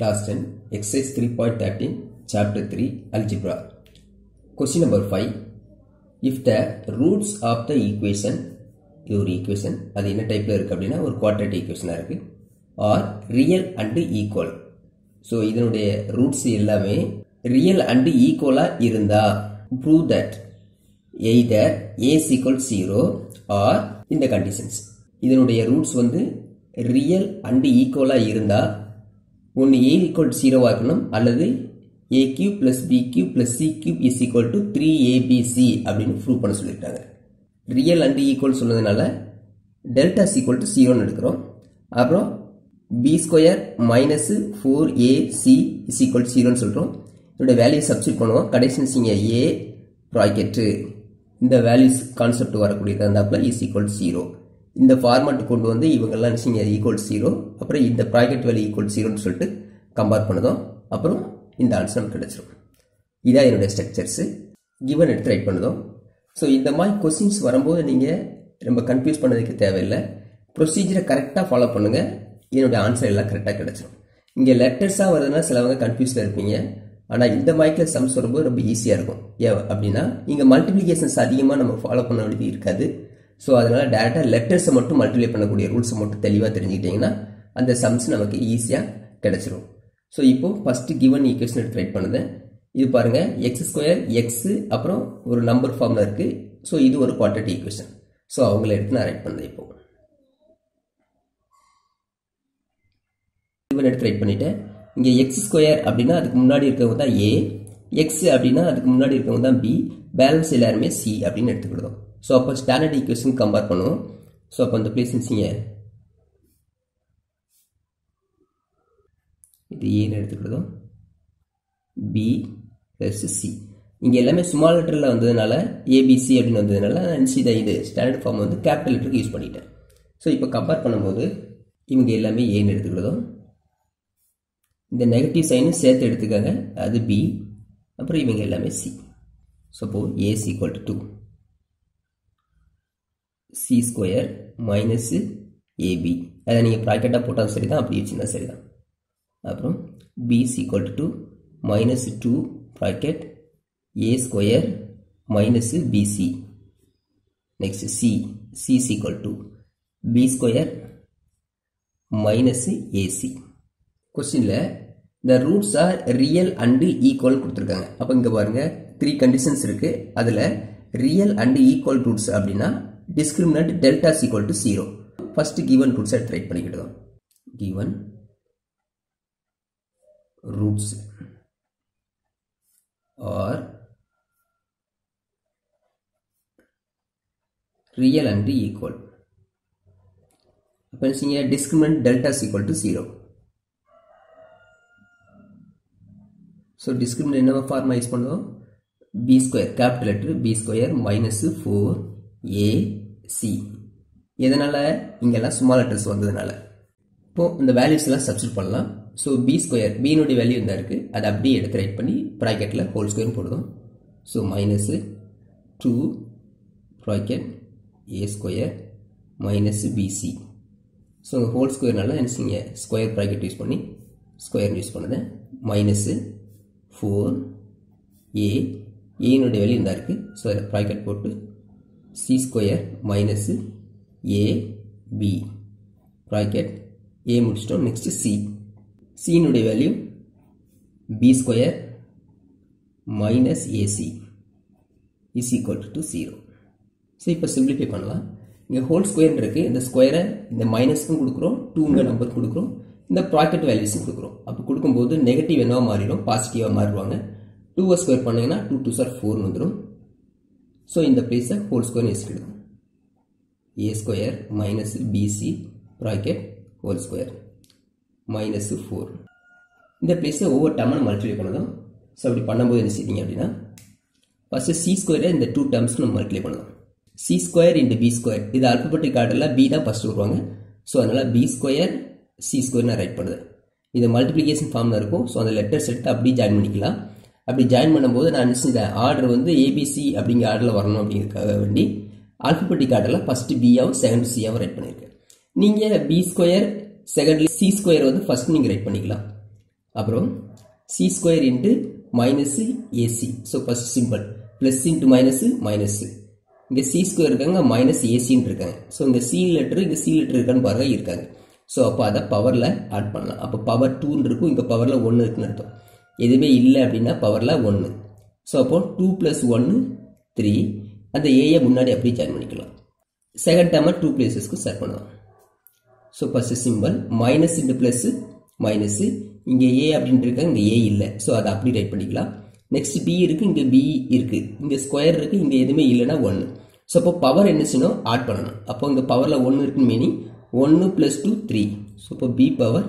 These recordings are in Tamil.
Class 10, Exercise 3.13, Chapter 3, Algebra. Question number 5. If the roots of the equation, ஒரு equation, அது என்ன டைப்பில் இருக்குது அப்படின்னா ஒரு quadratic ஈக்குவேஷனாக இருக்குது are real and equal so இதனுடைய ரூட்ஸ் எல்லாமே ரியல் அண்டு ஈக்குவலாக இருந்தா prove that either a's equal zero or இந்த கண்டிஷன்ஸ் இதனுடைய ரூட்ஸ் வந்து ரியல் அண்டு ஈக்குவலாக இருந்தால் ஒன்று ஏ ஈக்குவல் டு ஜீரோ ஆக்கணும் அல்லது a cube plus b cube plus c cube is equal to three a b c அப்படின்னு ப்ரூவ் பண்ண சொல்லியிருக்காங்க ரியல் அண்டு ஈக்குவல் சொன்னதுனால டெல்டா ஈக்குவல் டு ஜீரோன்னு எடுக்கிறோம். அப்புறம் b square minus four A C is equal ஜீரோன்னு சொல்கிறோம் இதோட வேல்யூ சப்ஸ்டியூட் பண்ணுவோம். கடைசி சிங்க ஏ ப்ராக்கெட்டு இந்த வேல்யூஸ் கான்செப்ட் வரக்கூடியது இருந்தாப்பில் இஸ் ஈக்குவல் ஜீரோ இந்த ஃபார்மேட் கொண்டு வந்து இவங்கெல்லாம் நினச்சிங்க ஈக்குவல் ஜீரோ அப்புறம் இந்த ப்ராக்கெட் வேல்யூ ஈக்குவல் ஜீரோன்னு சொல்லிட்டு கம்பேர் பண்ணதும். அப்புறம் இந்த ஆன்சர் நமக்கு கிடச்சிரும். இதான் என்னுடைய ஸ்ட்ரக்சர்ஸு கிவன் எடுத்து ரைட் பண்ணதும். ஸோ இந்த மாதிரி கொஸ்டின்ஸ் வரும்போது நீங்கள் ரொம்ப கன்ஃபியூஸ் பண்ணதுக்கு தேவையில்லை. ப்ரொசீஜரை கரெக்டாக ஃபாலோ பண்ணுங்கள் என்னுடைய ஆன்சர் எல்லாம் கரெக்டாக கிடச்சிரும். இங்கே லெட்டர்ஸாக வருதுன்னா சிலவங்க கன்ஃபியூஸில் இருப்பீங்க. ஆனால் இந்த மைக்கில் சம்ஸ் வரும்போது ரொம்ப ஈஸியாக இருக்கும். ஏன் அப்படின்னா இங்கே மல்டிப்ளிகேஷன்ஸ் அதிகமாக நம்ம ஃபாலோ பண்ண வேண்டியது இருக்காது. ஸோ அதனால் டேரெக்டாக லெட்டர்ஸை மட்டும் மல்டிப்ளை பண்ணக்கூடிய ரூல்ஸை மட்டும் தெளிவாக தெரிஞ்சுக்கிட்டிங்கன்னா அந்த சம்ஸ் நமக்கு ஈஸியாக கிடச்சிரும். ஸோ இப்போது ஃபஸ்ட்டு கிவன் ஈக்குவேஷன் எடுத்து ரைட் பண்ணுது. இது பாருங்கள் எக்ஸ் ஸ்கொயர் எக்ஸு அப்புறம் ஒரு நம்பர் ஃபார்மில் இருக்குது ஸோ இது ஒரு குவாட்ரட்டி ஈக்குவேஷன் ஸோ அவங்கள எடுத்து நான் ரைட் பண்ணது இப்போ. கிவன் எடுத்து ரைட் பண்ணிவிட்டேன் இங்கே எக்ஸ் ஸ்கொயர் அப்படின்னா அதுக்கு முன்னாடி இருக்கவங்க தான் ஏ எக்ஸ் அப்படின்னா அதுக்கு முன்னாடி இருக்கவங்க தான் பி பேலன்ஸ் எல்லாருமே சி அப்படின்னு எடுத்துக்கிடுவோம் ஸோ அப்போ ஸ்டாண்டர்ட் ஈக்குவேஷன் கம்பேர் பண்ணுவோம். ஸோ அப்போ அந்த பிளேசன்ஸிங்க இது ஏன்னு எடுத்துக்கிறதும் பி ப்ளஸ் சி இங்கே எல்லாமே ஸ்மால் லெட்டரில் வந்ததுனால ஏபிசி அப்படின்னு வந்ததுனால நான் தான் இது ஸ்டாண்டர்ட் ஃபார்ம் வந்து கேபிட்டல் லெட்டருக்கு யூஸ் பண்ணிட்டேன். ஸோ இப்போ கம்பேர் பண்ணும்போது இவங்க எல்லாமே ஏன்னு எடுத்துக்கிறதும் இந்த நெகட்டிவ் சைனும் சேர்த்து எடுத்துக்காங்க. அது பி அப்புறம் இவங்க எல்லாமே C சப்போ AC equal to two C square minus AB அதை நீங்கள் ப்ராக்கெட்டாக போட்டாலும் சரி தான் அப்படி வச்சுருந்தா சரி தான் அப்புறம் B equal to two minus two bracket A square minus BC next C C equal to B square minus AC கொஸ்டினில் இந்த roots are real and equal கொடுத்துருக்காங்க. அப்போ இங்கே பாருங்கள் த்ரீ கண்டிஷன்ஸ் இருக்குது அதில் ரியல் அண்டு ஈக்குவல் ரூட்ஸ் அப்படின்னா discriminant delta equal to zero first given ரூட்ஸை try பண்ணிக்கிட்டோம். Given roots are real and equal அப்போ என்ன discriminant delta equal to zero so discriminant என்ன ஃபார்மா யூஸ் பண்ணுவோம்? B square capital letter B square minus four A C எதனால்? இங்கெல்லாம் ஸ்மால் லெட்டர்ஸ் வந்ததுனால. இப்போது இந்த வேல்யூஸ் எல்லாம் சப்ஸ்டியூட் பண்ணலாம். ஸோ பி ஸ்கொயர் பியினுடைய வேல்யூ இருந்தால் இருக்குது அதை அப்படியே எடுத்து ரைட் பண்ணி ப்ராக்கெட்டில் ஹோல் ஸ்கொயர் போடுவோம் so minus two bracket A square minus BC so உங்கள் ஹோல் ஸ்கொயர்னால என்ன ஸ்கொயர் ப்ராக்கெட் யூஸ் பண்ணி ஸ்கொயர் யூஸ் பண்ணுதேன் மைனஸு ஃபோர் ஏ ஏனுடைய வேல்யூ இருந்தால் இருக்குது ஸோ அதில் ப்ராக்கெட் போட்டு C square minus A B bracket A முடிச்சிட்டோம். Next C சியினுடைய value B square minus AC is equal to zero so இப்போ சிம்பிளிஃபை பண்ணலாம். இங்கே ஹோல் ஸ்கொயர் இருக்குது இந்த ஸ்கொயரை இந்த மைனஸ்க்கும் கொடுக்குறோம். டூங்கிற நம்பருக்கு கொடுக்குறோம். இந்த ப்ராக்கெட் வேல்யூஸும் கொடுக்குறோம். அப்போ கொடுக்கும்போது நெகட்டிவ் என்னவாக மாறிடும்? பாசிட்டிவாக மாறிடுவாங்க. டூவை ஸ்கொயர் பண்ணிங்கன்னா டூ டூ சார் ஃபோர்னு வந்துடும் ஸோ இந்த பிளேஸை whole square வச்சுக்கிடுவோம் A square minus BC bracket whole square minus four இந்த பிளேஸை ஒவ்வொரு டேர்மாக மல்டிப்ளை பண்ணணும். ஸோ அப்படி பண்ணும்போது என்ன செய்வீங்க அப்படின்னா ஃபஸ்ட்டு சி ஸ்கொயரை இந்த டூ டேர்ம்ஸ்க்கு நம்ம மல்டிப்ளை பண்ணலாம் C square into B square இது அல்பபெட்டிக் ஆர்டரில் பி தான் ஃபஸ்ட்டு வருவாங்க ஸோ அதனால் பி ஸ்கொயர் சி ஸ்கொயர் நான் ரைட் பண்ணுது இது மல்டிப்ளிகேஷன் ஃபார்மில் இருக்கும். ஸோ அந்த லெட்டர்ஸ் எடுத்து அப்படியே ஜாயின் பண்ணிக்கலாம். அப்படி ஜாயின் பண்ணும்போது நான் நினச்சிட்டேன் ஆர்டர் வந்து ஏபிசி அப்படிங்கிற ஆர்டரில் வரணும் அப்படிங்கிறதுக்காக வேண்டி ஆல்பபெட்டிக் ஆர்டரில் ஃபஸ்ட்டு பியாவும் செகண்ட் சியாவும் ரைட் பண்ணியிருக்கேன் நீங்கள் B square secondly C square வந்து ஃபஸ்ட் நீங்கள் ரைட் பண்ணிக்கலாம். அப்புறம் C square into minus AC so first simple plus into minus minus இங்கே சி ஸ்கொயர் இருக்காங்க மைனஸ் ஏசின்னு இருக்காங்க. ஸோ இங்கே சி லெட்ரு இங்கே சி லெட்ரு இருக்கான்னு பாருங்கள் இருக்காங்க ஸோ அப்போ அதை பவரில் ஆட் பண்ணலாம். அப்போ பவர் டூன்னு இருக்கும் இங்கே பவரில் ஒன்று இருக்குன்னு அர்த்தம். எதுவுமே இல்லை அப்படின்னா பவரில் ஒன்று ஸோ அப்போது டூ ப்ளஸ் ஒன்று த்ரீ அந்த ஏயை முன்னாடி அப்படியே ஜாயின் பண்ணிக்கலாம். செகண்ட் டேர்மை டூ பிளேசஸ்க்கு செட் பண்ணலாம். So first simple minus into plus minus இங்கே ஏ அப்படின்ட்டு இருக்க? இங்கே ஏ இல்லை. ஸோ அதை அப்படி ரைட் பண்ணிக்கலாம். நெக்ஸ்ட் பி இருக்குது இங்கே பி இருக்குது இங்கே ஸ்கொயர் இருக்குது இங்கே எதுவுமே இல்லைன்னா ஒன்று ஸோ அப்போ பவர் என்னச்சுனோ ஆட் பண்ணணும். அப்போ இங்கே பவரில் ஒன்று இருக்குன்னு மீனிங் ஒன்று ப்ளஸ் டூ த்ரீ ஸோ இப்போ பி பவர்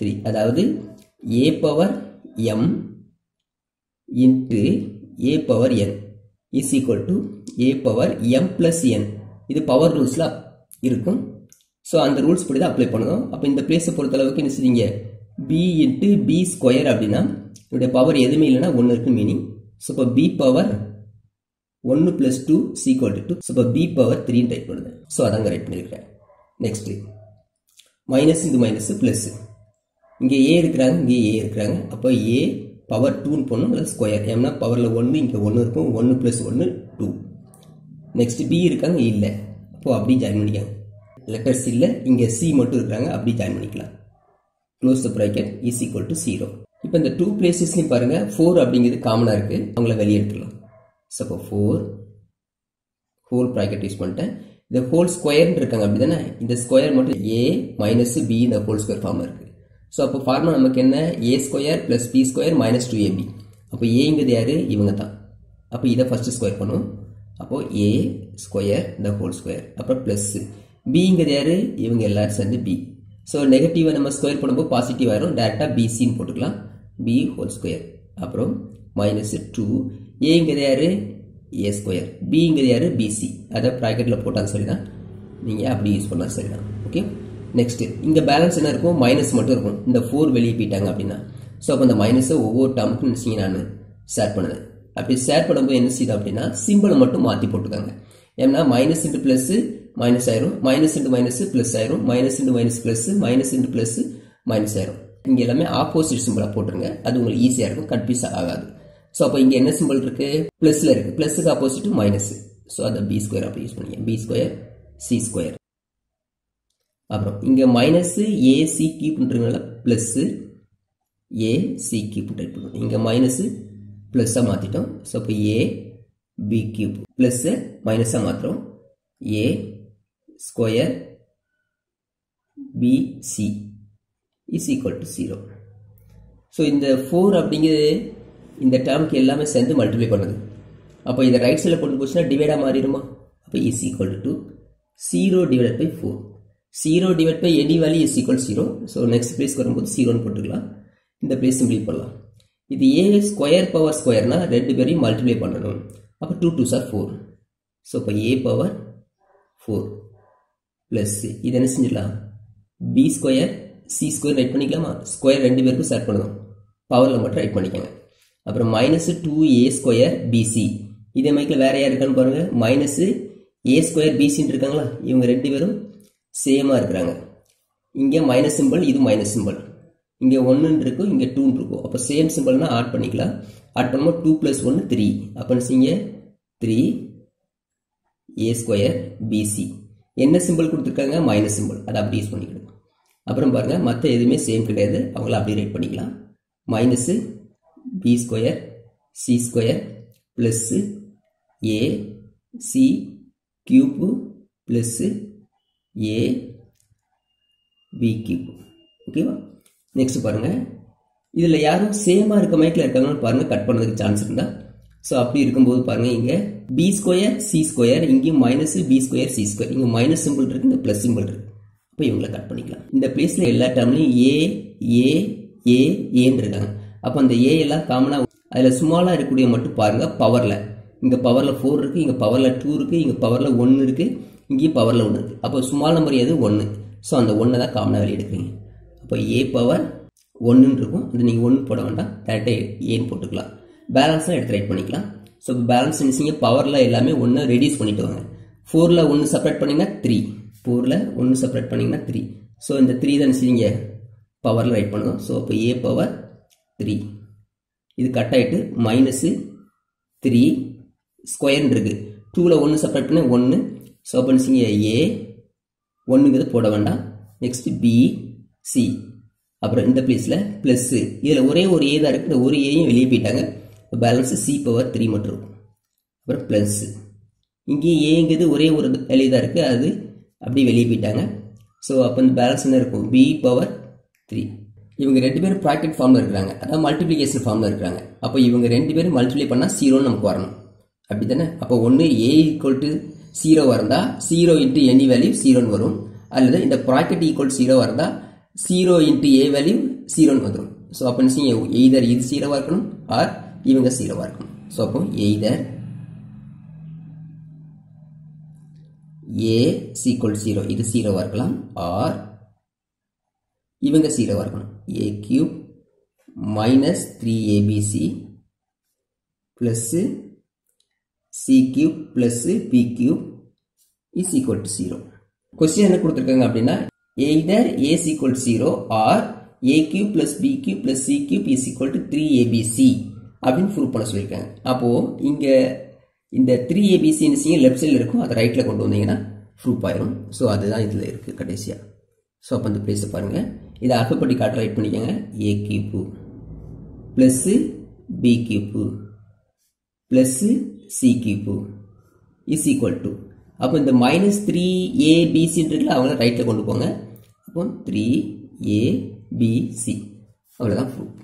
த்ரீ அதாவது A power M into A power N is equal to A power M plus N இது பவர் ரூல்ஸில் இருக்கும். ஸோ அந்த ரூல்ஸ் படி தான் அப்ளை பண்ணணும் அப்போ இந்த பிளேஸை பொறுத்தளவுக்கு என்ன செய்வீங்க பி இன்ட்டு பி ஸ்கொயர் அப்படின்னா இதோடைய பவர் எதுவுமே இல்லைன்னா ஒன்று இருக்குன்னு மீனிங் ஸோ இப்போ பி பவர் ஒன்று plus two is equal to two so இப்போ பி பவர் த்ரீன்னு டைப் பண்ணுது. ஸோ அதாங்க ரைட் பண்ணியிருக்கேன் நெக்ஸ்ட்டு மைனஸ் இங்கு மைனஸ் ப்ளஸ்ஸு இங்கே ஏ இருக்கிறாங்க இங்கே ஏ இருக்கிறாங்க. அப்போ ஏ பவர் டூன்னு போடணும் அல்லது ஸ்கொயர் ஏன்னா பவரில் ஒன்று இங்கே ஒன்று இருக்கும். ஒன்று ப்ளஸ் ஒன்று டூ நெக்ஸ்ட் பி இருக்காங்க இல்லை. அப்போது அப்படி ஜாயின் பண்ணிக்காங்க. லெட்டர்ஸ் இல்லை. இங்கே சி மட்டும் இருக்கிறாங்க அப்படி ஜாயின் பண்ணிக்கலாம். Close the bracket is equal to zero இப்போ இந்த டூ பிளேசஸ்லையும் பாருங்கள் ஃபோர் அப்படிங்கிறது காமனாக இருக்குது அவங்கள வெளியே எடுத்துக்கலாம் ஃபோர் ஹோல் ப்ராக்கெட் யூஸ் பண்ணிட்டேன். இந்த ஹோல் ஸ்கொயர்னு இருக்காங்க அப்படி தானே இந்த ஸ்கொயர் மட்டும் ஏ மைனஸ் பி இந்த ஹோல் ஸ்கொயர் ஃபார்ம் இருக்குது ஸோ அப்போ ஃபார்முலா நமக்கு என்ன? A square plus B square minus two AB அப்போ ஏங்கிறது யார்? இவங்க தான் அப்போ இதை ஃபஸ்ட்டு ஸ்கொயர் பண்ணும். அப்போது A square the whole square அப்புறம் ப்ளஸ்ஸு பிங்கிறது யார்? இவங்க எல்லோரும் சேர்ந்து பி ஸோ நெகட்டிவை நம்ம ஸ்கொயர் பண்ணும்போது பாசிட்டிவ் ஆயிரும் டேரெக்டாக பிசின்னு போட்டுக்கலாம். பி ஹோல் ஸ்கொயர் அப்புறம் மைனஸ் டூ ஏங்கிறது யார்? ஏ ஸ்கொயர் பிங்கிறது யார்? பிசி அதை ப்ராக்கெட்டில் போட்டாலும் சரி தான் நீங்கள் அப்படி யூஸ் பண்ணால் சரி தான் ஓகே நெக்ஸ்ட்டு இங்கே பேலன்ஸ் என்ன இருக்கும்? மைனஸ் மட்டும் இருக்கும். இந்த ஃபோர் வெளியே போயிட்டாங்க அப்படின்னா. ஸோ அப்போ இந்த மைனஸை ஒவ்வொரு டேர்முக்கும் நினச்சிங்க நான் ஷேர் பண்ணுவேன். அப்படி ஷேர் பண்ணும்போது என்ன செய்யுது அப்படின்னா சிம்பிளை மட்டும் மாற்றி போட்டுக்காங்க. ஏன்னா மைனஸ் இன்ட்டு ப்ளஸ்ஸு மைனஸ் ஆயிரும். மைனஸ் இன்ட்டு மைனஸ் ப்ளஸ் ஆயிரும். Minus into minus plus minus into plus minus ஆயிரும். இங்கே எல்லாமே ஆப்போசிட் சிம்பிளாக போட்டுருங்க. அது உங்களுக்கு ஈஸியாக இருக்கும். கன்ஃபியூஸ் ஆகாது. ஸோ அப்போ இங்கே என்ன சிம்பிள் இருக்கு? ப்ளஸில் இருக்கு. ப்ளஸுக்கு ஆப்போசிட் மைனஸ் ஸோ அதை பி ஸ்கொயர் அப்படி யூஸ் பண்ணிங்க பி ஸ்கொயர் சி ஸ்கொயர் அப்புறம் இங்கே மைனஸ் ஏசி கியூப்ன்றதுனால ப்ளஸ்ஸு ஏசி கியூப் டைப் பண்ணுவோம். இங்கே மைனஸு ப்ளஸ்ஸாக மாற்றிட்டோம் ஸோ இப்போ ஏ பி கியூப் ப்ளஸ்ஸு மைனஸாக மாற்றுறோம் A square BC is equal to zero so இந்த ஃபோர் அப்படிங்கிறது இந்த டேர்முக்கு எல்லாமே சேர்ந்து மல்டிப்ளை பண்ணுது. அப்போ இதை ரைட் சைடில் கொண்டு போச்சுன்னா டிவைடாக மாறிடுமா? அப்போ is equal to zero divide by four zero divide by any value is equal zero so next பிளேஸ்க்கு வரும்போது ஜீரோன்னு போட்டுக்கலாம். இந்த பிளேஸ் சிம்பிளி பண்ணலாம் இது ஏ ஸ்கொயர் பவர் ஸ்கொயர்னா ரெண்டு பேரையும் மல்டிப்ளை பண்ணணும். அப்போ two two sir four so இப்போ ஏ பவர் ஃபோர் ப்ளஸ் இது என்ன செஞ்சிடலாம்? B square C square write பண்ணிக்கலாமா? ஸ்கொயர் ரெண்டு பேருக்கும் ஷேர் பண்ணணும். பவரில் மட்டும் ரைட் பண்ணிக்கோங்க. அப்புறம் minus two A square BC இதே மாதிரி வேறு யார் இருக்கான்னு பாருங்கள் மைனஸ் ஏ ஸ்கொயர் பிசின்னு இருக்காங்களா? இவங்க ரெண்டு பேரும் சேமாக இருக்கிறாங்க. இங்கே மைனஸ் சிம்பிள் இது மைனஸ் சிம்பிள் இங்கே ஒன்றுன்னு இருக்கும் இங்கே டூன்னு இருக்கும். அப்போ சேம் சிம்பிள்னா ஆட் பண்ணிக்கலாம். ஆட் பண்ணும்போது டூ ப்ளஸ் ஒன்று த்ரீ அப்போ செய்யுங்க த்ரீ ஏ ஸ்கொயர் பிசி என்ன சிம்பிள் கொடுத்துருக்காங்க? மைனஸ் சிம்பிள் அதை அப்படி யூஸ் பண்ணிக்கணும் அப்புறம் பாருங்கள் மற்ற எதுவுமே சேம் கிடையாது. அவங்கள அப்படி ரைட் பண்ணிக்கலாம். Minus B square C square plus A C cube plus A B cube ஓகேவா நெக்ஸ்ட் பாருங்கள் இதில் யாரும் சேமாக இருக்க மைக்கில் இருக்காங்கன்னு பாருங்கள் கட் பண்ணதுக்கு சான்ஸ் இருந்தால் ஸோ அப்படி இருக்கும்போது பாருங்கள் இங்கே பி ஸ்கொயர் சி ஸ்கொயர் இங்கேயும் minus B square C square இங்கே மைனஸ் சிம்பிள் இருக்குது இந்த ப்ளஸ் சிம்பிள் இருக்குது அப்போ இவங்களை கட் பண்ணிக்கலாம். இந்த பிளேஸில் எல்லா டேர்ம்லையும் ஏ ஏ ஏ ஏன்னு இருக்காங்க. அப்போ அந்த ஏ எல்லாம் காமனாக அதில் சுமாலாக இருக்கக்கூடிய மட்டும் பாருங்கள் பவரில் இங்கே பவரில் ஃபோர் இருக்குது இங்கே பவரில் டூ இருக்குது இங்கே பவரில் ஒன்று இருக்குது இங்கேயும் பவரில் ஒன்று இருக்குது அப்போ ஸ்மால் நம்பர் எது? ஒன்று ஸோ அந்த ஒன்றை தான் காமனாக வெளியே எடுக்கிறீங்க. அப்போ ஏ பவர் ஒன்றுன்னு இருக்கும். அது நீங்கள் ஒன்று போட வேண்டாம். டேரெக்டாக ஏன்னு போட்டுக்கலாம். பேலன்ஸ்லாம் எடுத்து ரைட் பண்ணிக்கலாம். ஸோ இப்போ பேலன்ஸ் இருந்துச்சிங்க பவரில் எல்லாமே ஒன்று ரெடியூஸ் பண்ணிட்டு வாங்க. ஃபோரில் ஒன்று செப்பரேட் பண்ணிங்கன்னா த்ரீ ஃபோரில் ஒன்று செப்பரேட் பண்ணிங்கன்னா த்ரீ ஸோ இந்த த்ரீ தான் செய்யுங்க? பவரில் ரைட் பண்ணுவோம். ஸோ அப்போ ஏ பவர் த்ரீ இது கட் ஆகிட்டு மைனஸு த்ரீ ஸ்கொயர்ன்னு இருக்குது டூவில் ஒன்று செப்பரேட் பண்ணி ஒன்று ஸோ அப்போ ஏ ஒன்றுங்கிறது போட வேண்டாம். நெக்ஸ்ட் பி சி அப்புறம் இந்த பிளேஸில் ப்ளஸ்ஸு இதில் ஒரே ஒரு ஏ தான் இருக்குது இந்த ஒரு ஏயும் வெளியே போயிட்டாங்க. பேலன்ஸு சி பவர் த்ரீ மட்டும் இருக்கும். அப்புறம் ப்ளஸ்ஸு இங்கேயும் ஏங்கிறது ஒரே ஒரு வெளியே தான் இருக்குது அது அப்படியே வெளியே போயிட்டாங்க. ஸோ அப்போ இந்த பேலன்ஸ் என்ன இருக்கும்? பி பவர் த்ரீ இவங்க ரெண்டு பேரும் ப்ராக்கெட் ஃபார்மில் இருக்கிறாங்க. அதாவது மல்டிப்ளிகேஷன் ஃபார்மில் இருக்கிறாங்க. அப்போ இவங்க ரெண்டு பேரும் மல்டிப்ளை பண்ணால் ஜீரோன்னு நமக்கு வரணும். அப்படி தானே அப்போ ஒன்று ஏ ஈக்குவல் டு ஜீரோ இருந்தால் ஜீரோ இன்ட்டு எனி வேல்யூ ஜீரோன்னு வரும். அல்லது இந்த ப்ராக்கெட் ஈக்குவல் ஜீரோ இருந்தால் ஜீரோ இன்ட்டு ஏ வேல்யூ ஜீரோன்னு வந்துடும் ஸோ அப்போ எய்தர் இது ஜீரோவாக இருக்கணும் ஆர் இவங்க ஜீரோவாக இருக்கணும். ஸோ அப்போ எய்தர் ஏ சீக்வல் ஜீரோ இது ஜீரோவாக இருக்கலாம் ஆர் இவங்க ஜீரோவாக இருக்கணும். A cube minus three ABC plus C cube plus B cube is equal to zero question என்ன கொடுத்துருக்காங்க அப்படின்னா either A is equal zero or A cube plus B cube plus C cube cube is equal to three ABC அப்படின்னு ப்ரூவ் பண்ண சொல்லியிருக்காங்க. அப்போது இங்கே இந்த த்ரீ ஏபிசின்னு லெஃப்ட் சைடில் இருக்கும். அதை ரைட்டில் கொண்டு வந்தீங்கன்னா ப்ரூஃப் ஆயிரும். ஸோ அதுதான் இதில் இருக்குது கடைசியாக ஸோ அப்போ அந்த பிளேஸை பாருங்கள் இதை அல்பப்படி காட்ட ரைட் பண்ணிக்கோங்க. A cube plus B cube plus C cube is equal to அப்போ இந்த மைனஸ் த்ரீ ஏபிசின்றதுல அவங்கள ரைட்டில் கொண்டு போங்க. அப்போ த்ரீ ஏ அவ்வளோதான் ப்ரூஃப்